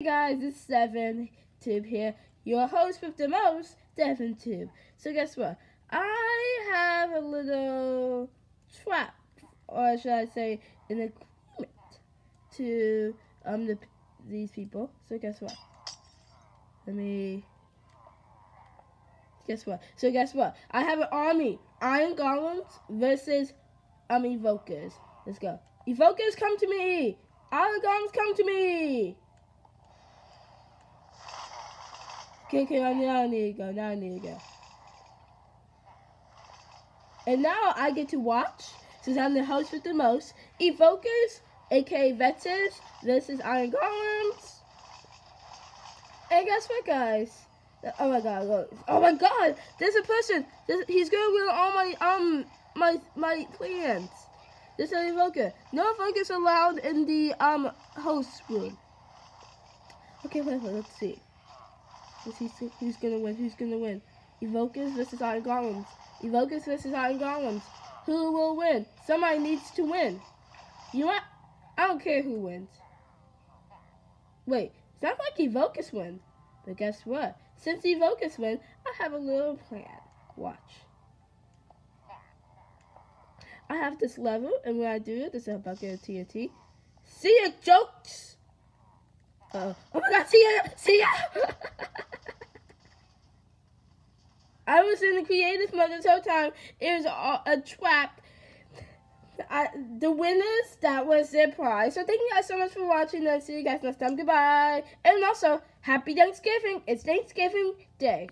Hey guys, it's Devan Tube here, your host with the most, Devan Tube. So guess what? I have a little trap, or should I say, an agreement to um the these people. So guess what? Let me. Guess what? So guess what? I have an army, Iron Golems versus um Evokers. Let's go. Evokers, come to me! Iron Golems, come to me! Okay, okay, now I need to go. And now I get to watch, since I'm the host with the most, Evokers, aka Vetters, this is Iron Golems. And guess what, guys? Oh my god, look. Oh my god! There's a person! There's, he's gonna ruin all my, um, my, my plans. This is an Evoker. No Evokers allowed in the, um, host room. Okay, wait, let's see. Who's, who's gonna win? Who's gonna win? Evokers versus Iron Golems. Evokers versus Iron Golems. Who will win? Somebody needs to win. You know? I don't care who wins. Wait, it's not like Evokers win. But guess what? Since Evokers win, I have a little plan. Watch. I have this level, and when I do it, this is a bucket of TNT. See ya, jokes! Uh oh. Oh my god, see ya! See ya! Was in the creative mode this whole time. It was a, a trap. I, the winners, that was their prize. So thank you guys so much for watching and see you guys next time. Goodbye. And also, happy Thanksgiving. It's Thanksgiving Day.